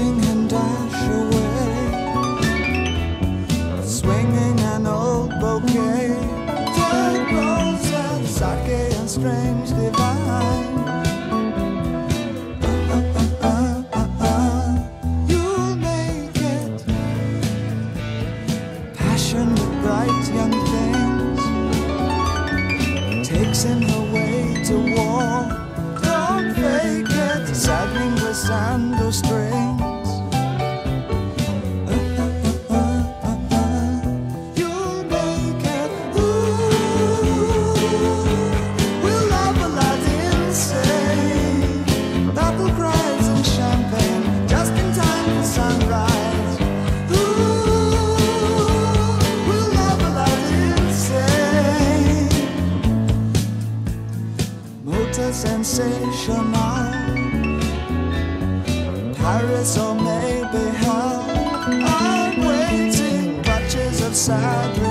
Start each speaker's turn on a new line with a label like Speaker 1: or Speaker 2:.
Speaker 1: and dash away, swinging an old bouquet, dead roses, sake and strange divine. You'll make it. Passion bright young side